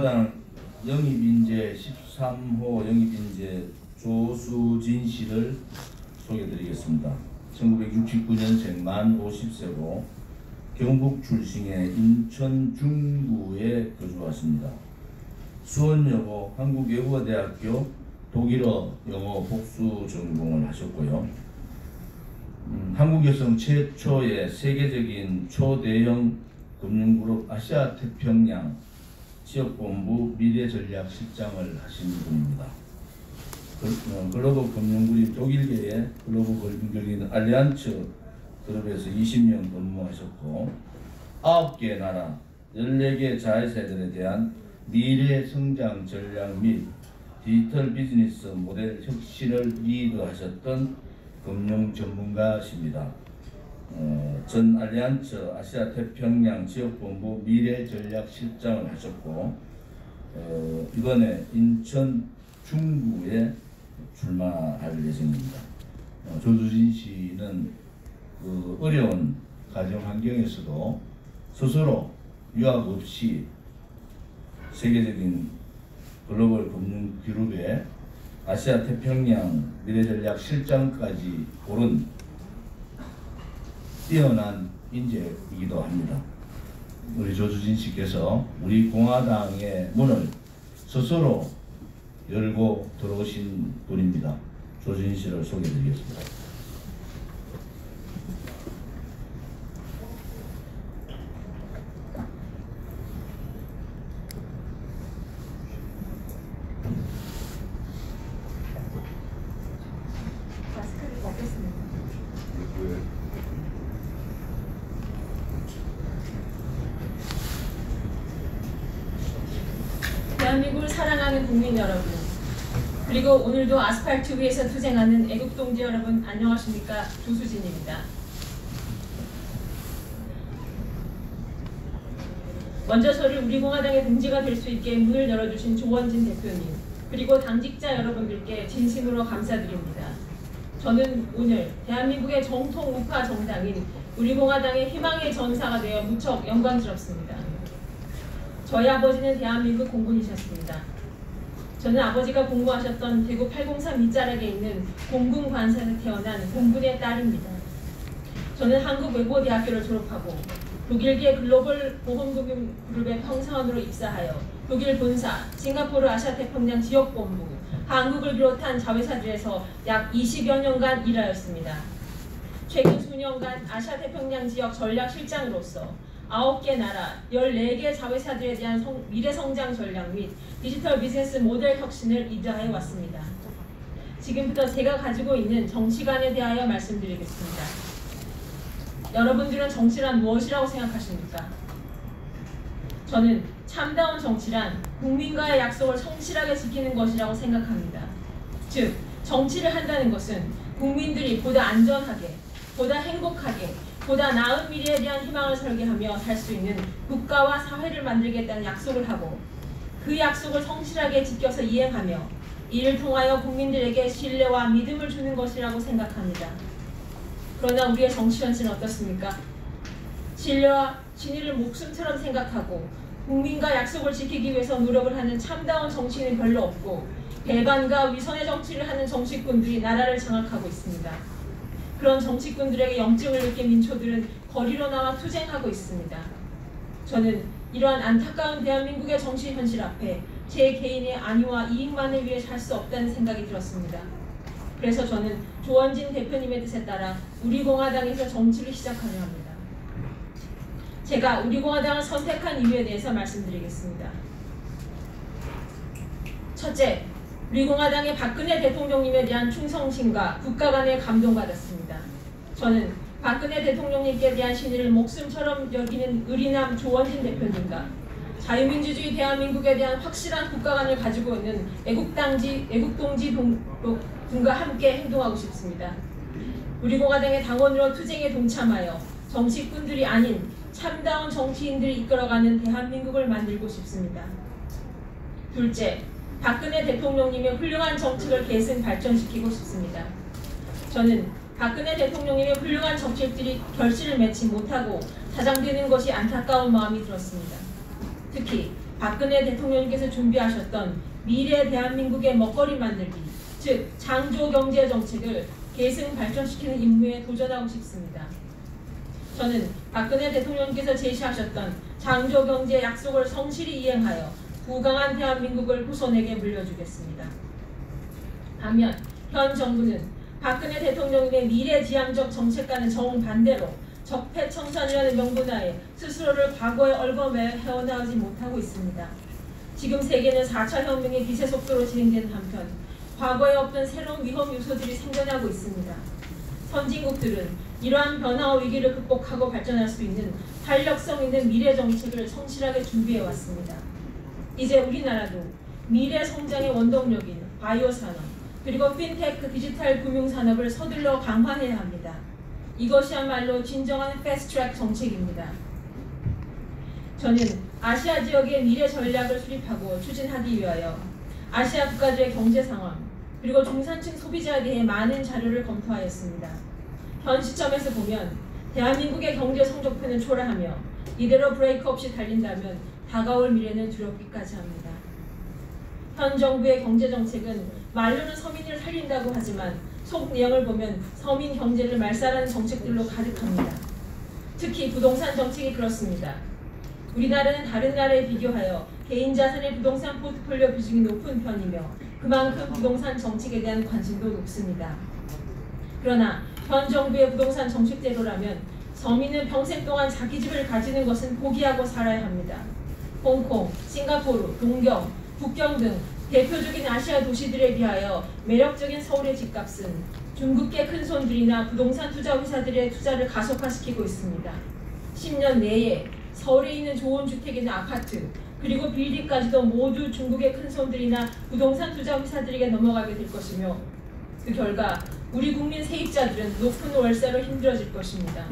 우리공화당 영입인재 13호 영입인재 조수진 씨를 소개드리겠습니다. 1969년생 만 50세고 경북 출신의 인천 중구에 거주하십니다. 수원여고 한국외국어대학교 독일어 영어 복수 전공을 하셨고요. 음, 한국 여성 최초의 세계적인 초대형 금융그룹 아시아 태평양 지역본부 미래전략실장을 하신 분입니다. 글- 어, 글로벌 금융그룹 독일계의 글로벌 금융그룹인 알리안츠 그룹에서 20년 근무하셨고 9개 나라 14개 자회사들에 대한 미래 성장 전략 및 디지털 비즈니스 모델 혁신을 리드하셨던 금융 전문가십니다. 어, 전 알리안츠 아시아 태평양 지역본부 미래 전략 실장을 하셨고 어, 이번에 인천 중구에 출마할 예정입니다. 어, 조수진 씨는 그 어려운 가정 환경에서도 스스로 유학 없이 세계적인 글로벌 금융 그룹의 아시아 태평양 미래전략 실장까지 오른 뛰어난 인재이기도 합니다. 우리 조수진 씨께서 우리 공화당의 문을 스스로 열고 들어오신 분입니다. 조수진 씨를 소개드리겠습니다. 마스크를 벗겠습니다. 대한민국을 사랑하는 국민 여러분, 그리고 오늘도 위에서 투쟁하는 애국동지 여러분 안녕하십니까? 조수진입니다. 먼저 저를 우리공화당의 동지가 될 수 있게 문을 열어주신 조원진 대표님, 그리고 당직자 여러분들께 진심으로 감사드립니다. 저는 오늘 대한민국의 정통 우파 정당인 우리공화당의 희망의 전사가 되어 무척 영광스럽습니다. 저희 아버지는 대한민국 공군이셨습니다. 저는 아버지가 공부하셨던 대구 803 밑자락에 있는 공군 관사에서 태어난 공군의 딸입니다. 저는 한국외국어대학교를 졸업하고 독일계 글로벌 보험금융 그룹의 평사원으로 입사하여 독일 본사, 싱가포르 아시아 태평양 지역본부, 한국을 비롯한 자회사들에서 약 20여 년간 일하였습니다. 최근 수년간 아시아 태평양 지역 전략 실장으로서 9개 나라, 14개 자회사들에 대한 성- 미래 성장 전략 및 디지털 비즈니스 모델 혁신을 리드해 왔습니다. 지금부터 제가 가지고 있는 정치관에 대하여 말씀드리겠습니다. 여러분들은 정치란 무엇이라고 생각하십니까? 저는 참다운 정치란 국민과의 약속을 성실하게 지키는 것이라고 생각합니다. 즉, 정치를 한다는 것은 국민들이 보다 안전하게, 보다 행복하게, 보다 나은 미래에 대한 희망을 설계하며 살 수 있는 국가와 사회를 만들겠다는 약속을 하고 그 약속을 성실하게 지켜서 이행하며 이를 통하여 국민들에게 신뢰와 믿음을 주는 것이라고 생각합니다. 그러나 우리의 정치 현실은 어떻습니까? 신뢰와 진위를 목숨처럼 생각하고 국민과 약속을 지키기 위해서 노력을 하는 참다운 정치인은 별로 없고 배반과 위선의 정치를 하는 정치꾼들이 나라를 장악하고 있습니다. 그런 정치꾼들에게 영증을 느낀 민초들은 거리로 나와 투쟁하고 있습니다. 저는 이러한 안타까운 대한민국의 정치 현실 앞에 제 개인의 안위와 이익만을 위해 살 수 없다는 생각이 들었습니다. 그래서 저는 조원진 대표님의 뜻에 따라 우리공화당에서 정치를 시작하려 합니다. 제가 우리공화당을 선택한 이유에 대해서 말씀드리겠습니다. 첫째, 우리 공화당의 박근혜 대통령님에 대한 충성심과 국가 간의 감동받았습니다. 저는 박근혜 대통령님께 대한 신의를 목숨처럼 여기는 의리남 조원진 대표님과 자유민주주의 대한민국에 대한 확실한 국가관을 가지고 있는 애국당지, 애국동지 분과 함께 행동하고 싶습니다. 우리 공화당의 당원으로 투쟁에 동참하여 정치꾼들이 아닌 참다운 정치인들이 이끌어가는 대한민국을 만들고 싶습니다. 둘째, 박근혜 대통령님의 훌륭한 정책을 계승 발전시키고 싶습니다. 저는 박근혜 대통령님의 훌륭한 정책들이 결실을 맺지 못하고 사장되는 것이 안타까운 마음이 들었습니다. 특히 박근혜 대통령께서 준비하셨던 미래 대한민국의 먹거리 만들기, 즉 장조 경제 정책을 계승 발전시키는 임무에 도전하고 싶습니다. 저는 박근혜 대통령께서 제시하셨던 장조 경제 약속을 성실히 이행하여 부강한 대한민국을 후손에게 물려주겠습니다. 반면 현 정부는 박근혜 대통령의 미래지향적 정책과는 정반대로 적폐청산이라는 명분하에 스스로를 과거에 얽어매 헤어나오지 못하고 있습니다. 지금 세계는 4차 혁명의 기세 속도로 진행되는 한편 과거에 없던 새로운 위험 요소들이 생겨나고 있습니다. 선진국들은 이러한 변화와 위기를 극복하고 발전할 수 있는 탄력성 있는 미래 정책을 성실하게 준비해 왔습니다. 이제 우리나라도 미래 성장의 원동력인 바이오 산업 그리고 핀테크 디지털 금융 산업을 서둘러 강화해야 합니다. 이것이야말로 진정한 패스트트랙 정책입니다. 저는 아시아 지역의 미래 전략을 수립하고 추진하기 위하여 아시아 국가들의 경제 상황 그리고 중산층 소비자에 대해 많은 자료를 검토하였습니다. 현 시점에서 보면 대한민국의 경제 성적표는 초라하며 이대로 브레이크 없이 달린다면 다가올 미래는 두렵기까지 합니다. 현 정부의 경제 정책은 말로는 서민을 살린다고 하지만 속 내용을 보면 서민 경제를 말살하는 정책들로 가득합니다. 특히 부동산 정책이 그렇습니다. 우리나라는 다른 나라에 비교하여 개인 자산의 부동산 포트폴리오 비중이 높은 편이며 그만큼 부동산 정책에 대한 관심도 높습니다. 그러나 현 정부의 부동산 정책대로라면 서민은 평생 동안 자기 집을 가지는 것은 포기하고 살아야 합니다. 홍콩, 싱가포르, 동경, 북경 등 대표적인 아시아 도시들에 비하여 매력적인 서울의 집값은 중국계 큰손들이나 부동산 투자 회사들의 투자를 가속화시키고 있습니다. 10년 내에 서울에 있는 좋은 주택이나 아파트 그리고 빌딩까지도 모두 중국의 큰손들이나 부동산 투자 회사들에게 넘어가게 될 것이며 그 결과 우리 국민 세입자들은 높은 월세로 힘들어질 것입니다.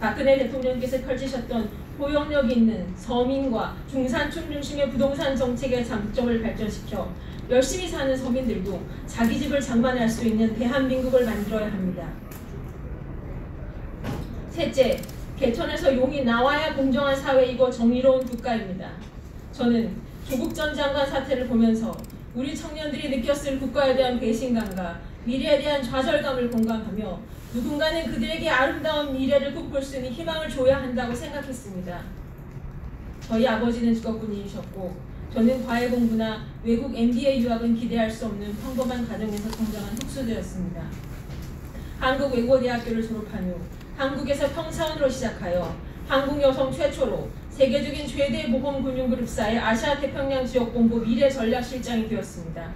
박근혜 대통령께서 펼치셨던 포용력 있는 서민과 중산층 중심의 부동산 정책의 장점을 발전시켜 열심히 사는 서민들도 자기 집을 장만할 수 있는 대한민국을 만들어야 합니다. 셋째, 개천에서 용이 나와야 공정한 사회이고 정의로운 국가입니다. 저는 조국 전 장관 사태를 보면서 우리 청년들이 느꼈을 국가에 대한 배신감과 미래에 대한 좌절감을 공감하며 누군가는 그들에게 아름다운 미래를 꿈꿀 수 있는 희망을 줘야 한다고 생각했습니다. 저희 아버지는 직업군인이셨고 저는 과외 공부나 외국 MBA 유학은 기대할 수 없는 평범한 가정에서 성장한 흑수저였습니다. 한국 외국어대학교를 졸업한 후 한국에서 평사원으로 시작하여 한국 여성 최초로 세계적인 최대 모범금융그룹사의 아시아 태평양 지역 본부 미래 전략실장이 되었습니다.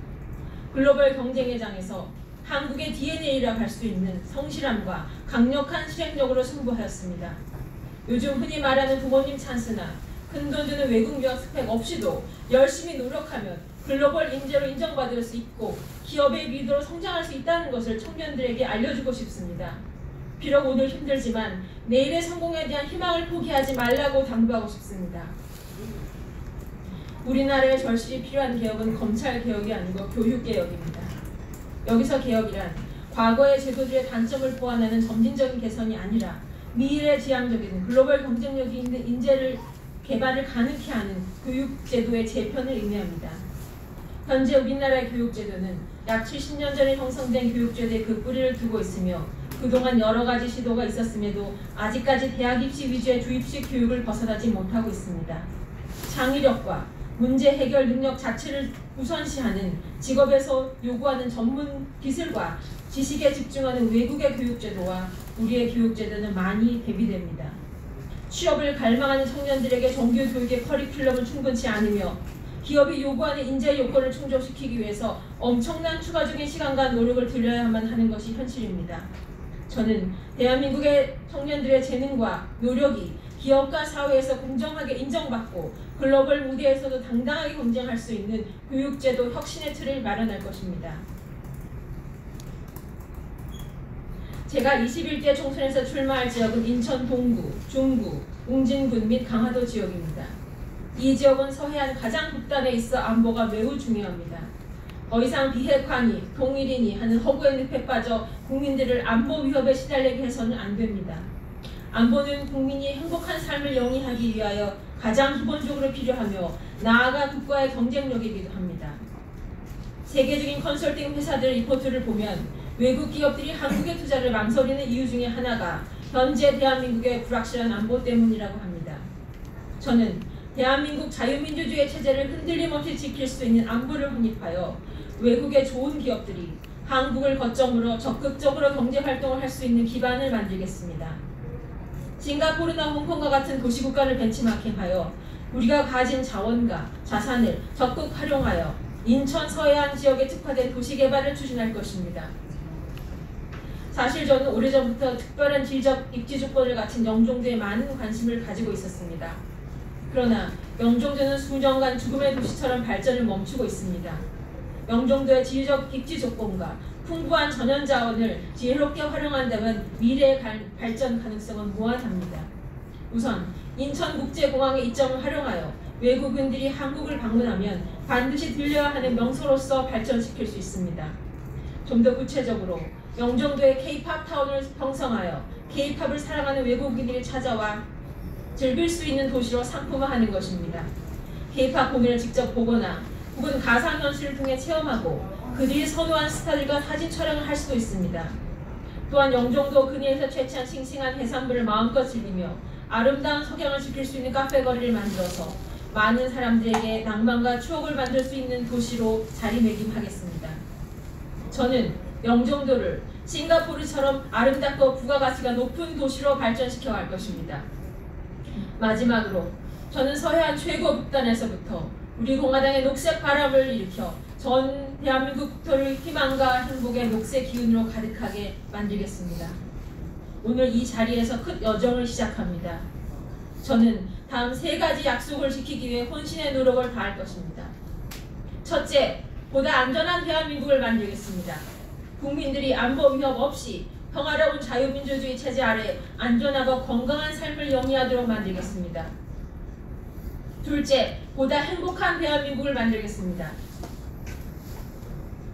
글로벌 경쟁의 장에서 한국의 DNA라 할 수 있는 성실함과 강력한 실행력으로 승부하였습니다. 요즘 흔히 말하는 부모님 찬스나 큰돈 주는 외국 유학 스펙 없이도 열심히 노력하면 글로벌 인재로 인정받을 수 있고 기업의 리더로 성장할 수 있다는 것을 청년들에게 알려주고 싶습니다. 비록 오늘 힘들지만 내일의 성공에 대한 희망을 포기하지 말라고 당부하고 싶습니다. 우리나라에 절실히 필요한 개혁은 검찰 개혁이 아니고 교육 개혁입니다. 여기서 개혁이란 과거의 제도들의 단점을 보완하는 점진적인 개선이 아니라 미래 지향적인 글로벌 경쟁력이 있는 인재를 개발을 가능케 하는 교육제도의 재편을 의미합니다. 현재 우리나라의 교육제도는 약 70년 전에 형성된 교육제도에 그 뿌리를 두고 있으며 그동안 여러 가지 시도가 있었음에도 아직까지 대학 입시 위주의 주입식 교육을 벗어나지 못하고 있습니다. 창의력과 문제 해결 능력 자체를 우선시하는 직업에서 요구하는 전문 기술과 지식에 집중하는 외국의 교육제도와 우리의 교육제도는 많이 대비됩니다. 취업을 갈망하는 청년들에게 정규 교육의 커리큘럼은 충분치 않으며 기업이 요구하는 인재 요건을 충족시키기 위해서 엄청난 추가적인 시간과 노력을 들여야만 하는 것이 현실입니다. 저는 대한민국의 청년들의 재능과 노력이 기업과 사회에서 공정하게 인정받고 글로벌 무대에서도 당당하게 경쟁할 수 있는 교육제도 혁신의 틀을 마련할 것입니다. 제가 21대 총선에서 출마할 지역은 인천 동구, 중구, 웅진군 및 강화도 지역입니다. 이 지역은 서해안 가장 북단에 있어 안보가 매우 중요합니다. 더 이상 비핵화니 동일이니 하는 허구의 늪에 빠져 국민들을 안보 위협에 시달리게 해서는 안 됩니다. 안보는 국민이 행복한 삶을 영위하기 위하여 가장 기본적으로 필요하며 나아가 국가의 경쟁력이기도 합니다. 세계적인 컨설팅 회사들 리포트를 보면 외국 기업들이 한국에 투자를 망설이는 이유 중에 하나가 현재 대한민국의 불확실한 안보 때문이라고 합니다. 저는 대한민국 자유민주주의 체제를 흔들림 없이 지킬 수 있는 안보를 확립하여 외국의 좋은 기업들이 한국을 거점으로 적극적으로 경제 활동을 할 수 있는 기반을 만들겠습니다. 싱가포르나 홍콩과 같은 도시국가를 벤치마킹하여 우리가 가진 자원과 자산을 적극 활용하여 인천 서해안 지역에 특화된 도시 개발을 추진할 것입니다. 사실 저는 오래전부터 특별한 질적 입지 조건을 갖춘 영종도에 많은 관심을 가지고 있었습니다. 그러나 영종도는 수년간 죽음의 도시처럼 발전을 멈추고 있습니다. 영종도의 지리적 입지 조건과 풍부한 전현 자원을 지혜롭게 활용한다면 미래의 갈- 발전 가능성은 무한합니다. 우선 인천국제공항의 이점을 활용하여 외국인들이 한국을 방문하면 반드시 들려야 하는 명소로서 발전시킬 수 있습니다. 좀 더 구체적으로 영종도의 K-팝 타운을 형성하여 K-팝을 사랑하는 외국인들이 찾아와 즐길 수 있는 도시로 상품화하는 것입니다. K-팝 공연을 직접 보거나 혹은 가상현실을 통해 체험하고 그들이 선호한 스타들과 사진 촬영을 할 수도 있습니다. 또한 영종도 근해에서 채취한 싱싱한 해산물을 마음껏 즐기며 아름다운 석양을 지킬 수 있는 카페 거리를 만들어서 많은 사람들에게 낭만과 추억을 만들 수 있는 도시로 자리매김하겠습니다. 저는 영종도를 싱가포르처럼 아름답고 부가가치가 높은 도시로 발전시켜 갈 것입니다. 마지막으로 저는 서해안 최고 북단에서부터 우리 공화당의 녹색 바람을 일으켜 전 대한민국 국토를 희망과 행복의 녹색 기운으로 가득하게 만들겠습니다. 오늘 이 자리에서 큰 여정을 시작합니다. 저는 다음 세 가지 약속을 지키기 위해 혼신의 노력을 다할 것입니다. 첫째, 보다 안전한 대한민국을 만들겠습니다. 국민들이 안보 위협 없이 평화로운 자유민주주의 체제 아래 안전하고 건강한 삶을 영위하도록 만들겠습니다. 둘째, 보다 행복한 대한민국을 만들겠습니다.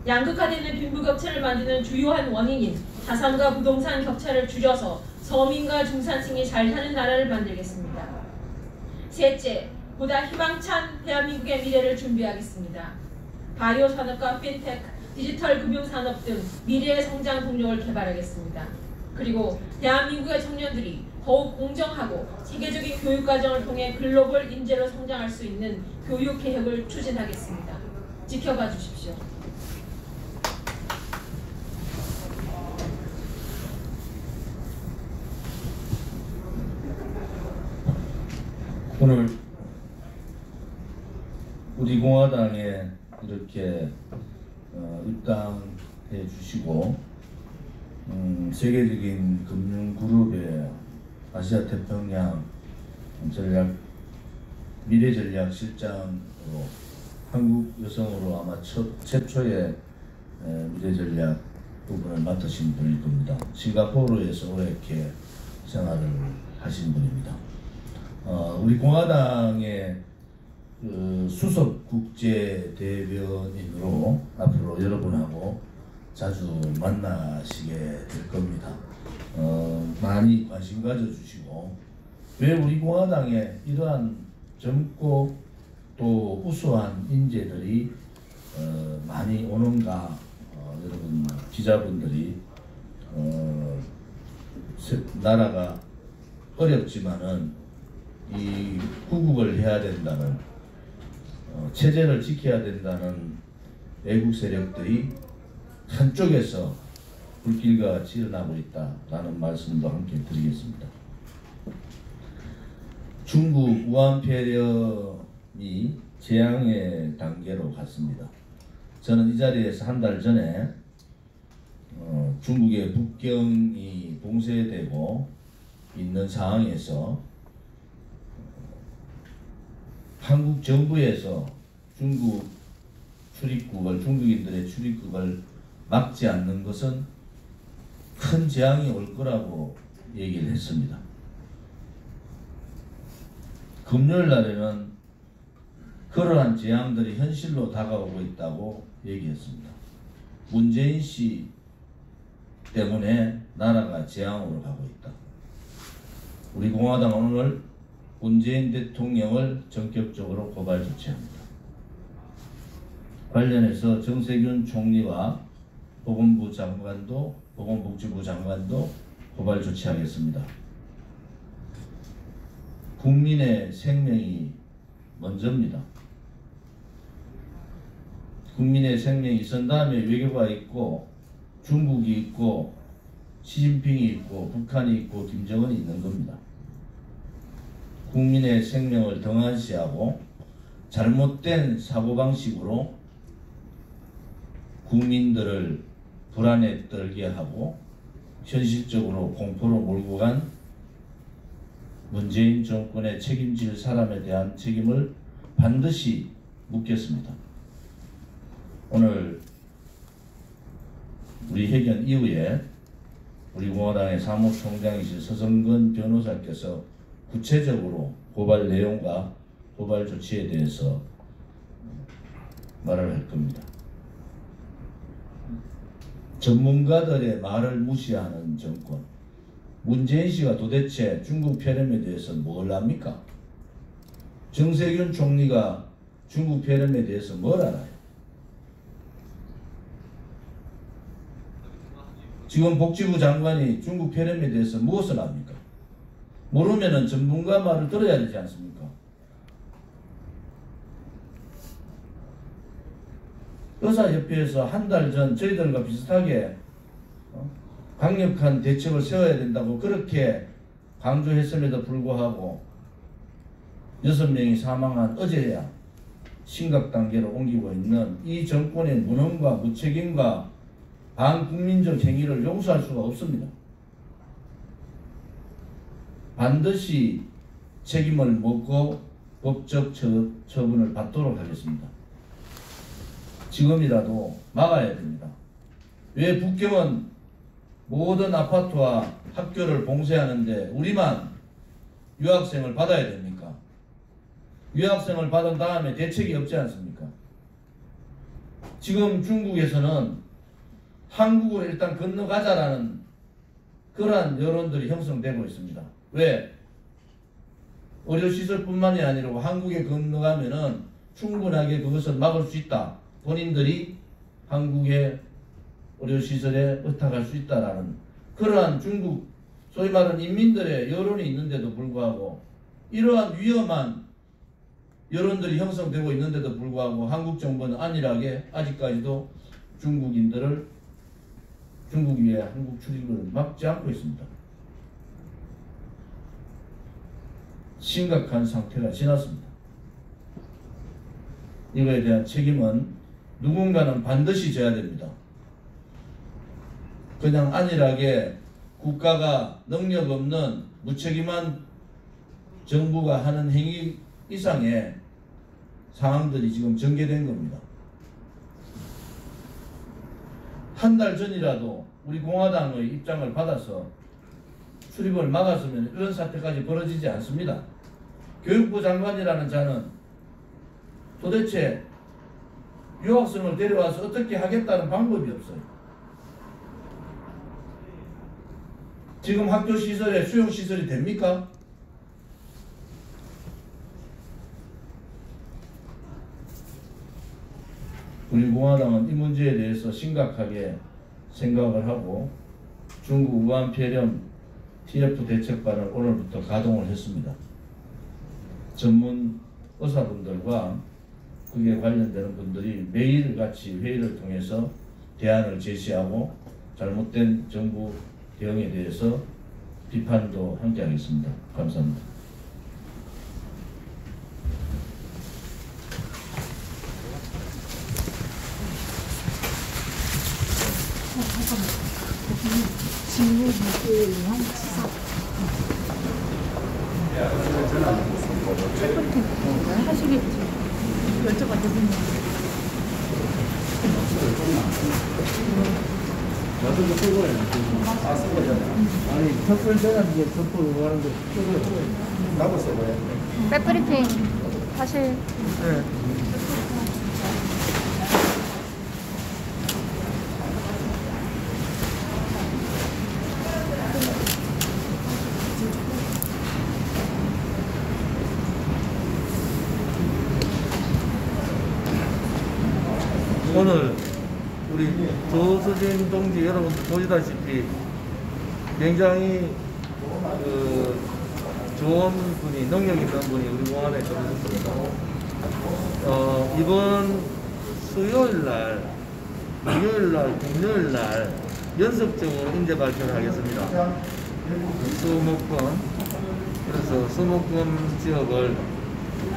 양극화되는 빈부격차를 만드는 주요한 원인인 자산과 부동산 격차를 줄여서 서민과 중산층이 잘 사는 나라를 만들겠습니다. 셋째, 보다 희망찬 대한민국의 미래를 준비하겠습니다. 바이오 산업과 핀테크, 디지털 금융 산업 등 미래의 성장 동력을 개발하겠습니다. 그리고 대한민국의 청년들이 더욱 공정하고 세계적인 교육 과정을 통해 글로벌 인재로 성장할 수 있는 교육 개혁을 추진하겠습니다. 지켜봐 주십시오. 오늘 우리 공화당에 이렇게 어, 입당해 주시고 음, 세계적인 금융 그룹의 아시아 태평양 전략 미래 전략 실장으로 한국 여성으로 아마 첫 최초의 에, 미래 전략 부분을 맡으신 분일 겁니다. 싱가포르에서 오랫게 생활을 하신 분입니다. 어, 우리 공화당의 그 수석 국제 대변인으로 앞으로 여러분하고 자주 만나시게 될 겁니다. 어, 많이 관심 가져주시고 왜 우리 공화당에 이러한 젊고 또 우수한 인재들이 어, 많이 오는가 어, 여러분 기자분들이 어, 세- 나라가 어렵지만은 이 구국을 해야 된다는 어, 체제를 지켜야 된다는 외국 세력들이 한쪽에서 불길과 같이 일어나고 있다라는 말씀도 함께 드리겠습니다. 중국 우한 폐렴이 재앙의 단계로 갔습니다. 저는 이 자리에서 한 달 전에 어, 중국의 북경이 봉쇄되고 있는 상황에서 한국 정부에서 중국 출입국을 중국인들의 출입국을 막지 않는 것은 큰 재앙이 올 거라고 얘기를 했습니다. 금요일 날에는 그러한 재앙들이 현실로 다가오고 있다고 얘기했습니다. 문재인 씨 때문에 나라가 재앙으로 가고 있다. 우리 공화당은 오늘 문재인 대통령을 전격적으로 고발 조치합니다. 관련해서 정세균 총리와 보건부 장관도 보건복지부 장관도 고발 조치하겠습니다. 국민의 생명이 먼저입니다. 국민의 생명이 선 다음에 외교가 있고 중국이 있고 시진핑이 있고 북한이 있고 김정은이 있는 겁니다. 국민의 생명을 등한시하고 잘못된 사고방식으로 국민들을 불안에 떨게 하고 현실적으로 공포로 몰고 간 문재인 정권의 책임질 사람에 대한 책임을 반드시 묻겠습니다. 오늘 우리 회견 이후에 우리 공화당의 사무총장이신 서성근 변호사께서 구체적으로 고발 내용과 고발 조치에 대해서 말을 할 겁니다. 전문가들의 말을 무시하는 정권. 문재인 씨가 도대체 중국 폐렴에 대해서 뭘 압니까? 정세균 총리가 중국 폐렴에 대해서 뭘 알아요? 지금 복지부 장관이 중국 폐렴에 대해서 무엇을 압니까? 모르면은 전문가 말을 들어야 되지 않습니까? 의사협회에서 한 달 전 저희들과 비슷하게 어? 강력한 대책을 세워야 된다고 그렇게 강조했음에도 불구하고 여섯 명이 사망한 어제야 심각 단계로 옮기고 있는 이 정권의 무능과 무책임과 반국민적 행위를 용서할 수가 없습니다. 반드시 책임을 묻고 법적 처, 처분을 받도록 하겠습니다. 지금이라도 막아야 됩니다. 왜 북경은 모든 아파트와 학교를 봉쇄하는데 우리만 유학생을 받아야 됩니까? 유학생을 받은 다음에 대책이 없지 않습니까? 지금 중국에서는 한국으로 일단 건너가자라는 그러한 여론들이 형성되고 있습니다. 왜? 의료시설뿐만이 아니라 한국에 건너가면은 충분하게 그것을 막을 수 있다. 본인들이 한국의 의료시설에 의탁할 수 있다라는 그러한 중국 소위 말하는 인민들의 여론이 있는데도 불구하고 이러한 위험한 여론들이 형성되고 있는데도 불구하고 한국 정부는 안일하게 아직까지도 중국인들을 중국 위에 한국 출입을 막지 않고 있습니다. 심각한 상태가 지났습니다. 이거에 대한 책임은 누군가는 반드시 져야 됩니다. 그냥 안일하게 국가가 능력 없는 무책임한 정부가 하는 행위 이상의 상황들이 지금 전개된 겁니다. 한 달 전이라도 우리 공화당의 입장을 받아서 출입을 막았으면 이런 사태까지 벌어지지 않습니다. 교육부 장관이라는 자는 도대체 유학생을 데려와서 어떻게 하겠다는 방법이 없어요. 지금 학교 시설에 수용 시설이 됩니까? 우리 공화당은 이 문제에 대해서 심각하게 생각을 하고 중국 우한 폐렴 TF 대책반을 오늘부터 가동을 했습니다. 전문 의사분들과 그게 관련되는 분들이 매일 같이 회의를 통해서 대안을 제시하고 잘못된 정부 대응에 대해서 비판도 함께 하겠습니다. 감사합니다. 하시겠지. 여쭤봤더니 저도 쓰고 아 쓰고 아니 턱을 제가 이제 턱을 하는데 쓰고 나도 쓰고요. 백브리핑 하실 네. 오늘 우리 조수진 동지 여러분들 보시다시피 굉장히 그 좋은 분이 능력 있는 분이 우리 공안에 들어섰습니다. 어, 이번 수요일 날, 목요일 날, 금요일 날 연속적으로 인재 발표를 하겠습니다. 수목권 그래서 수목권 지역을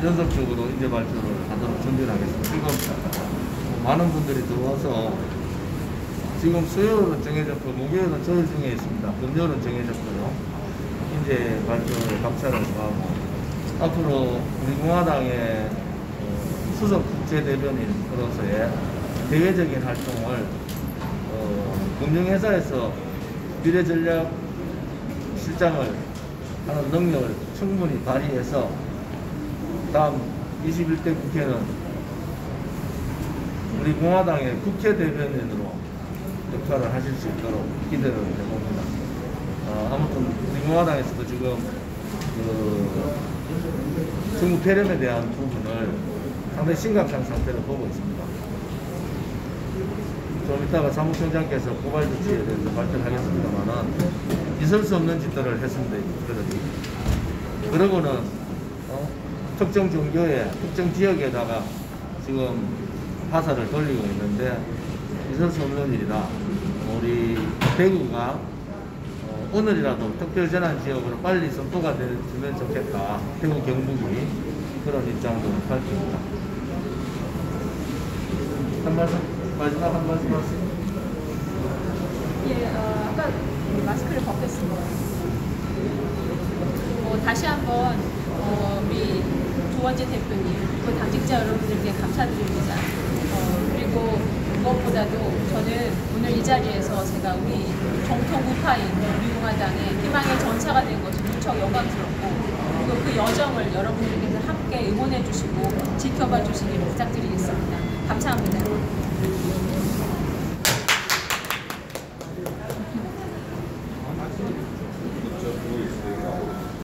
연속적으로 인재 발표를 하도록 준비를 하겠습니다. 지금 많은 분들이 들어와서 지금 수요일은 정해졌고 목요일은 저일 중에 있습니다. 금요일은 정해졌고요. 이제 발표를 감사를 하고 앞으로 우리 공화당의 어, 수석 국제 대변인으로서의 대외적인 활동을 어, 금융회사에서 미래 전략 실장을 하는 능력을 충분히 발휘해서 다음 21대 국회는 우리 공화당의 국회 대변인으로 역할을 하실 수 있도록 기대를 해봅니다. 어, 아무튼 우리 공화당에서도 지금 그 중국 폐렴에 대한 부분을 상당히 심각한 상태로 보고 있습니다. 좀 이따가 사무총장께서 고발 조치에 대해서 발표를 하겠습니다만은 있을 수 없는 짓들을 했습니다. 그들이. 그러고는 어, 특정 종교의 특정 지역에다가 지금 화살을 돌리고 있는데 있을 수 없는 일이다. 우리 대구가 어, 오늘이라도 특별재난 지역으로 빨리 선포가 되면 좋겠다. 대구 경북이 그런 입장도 밝힙니다. 한 말씀 마지막 한 말씀 하세요. 예, 어, 아까 마스크를 벗겼습니다. 어, 다시 한번 어, 우리 조원재 대표님 그리고 당직자 여러분들께 감사드립니다. 어, 그리고 무엇보다도 저는 오늘 이 자리에서 제가 우리 정통 우파인 우리 공화당의 희망의 전사가 된 것이 무척 영광스럽고 그리고 그 여정을 여러분들께서 함께 응원해 주시고 지켜봐 주시기를 부탁드리겠습니다. 감사합니다.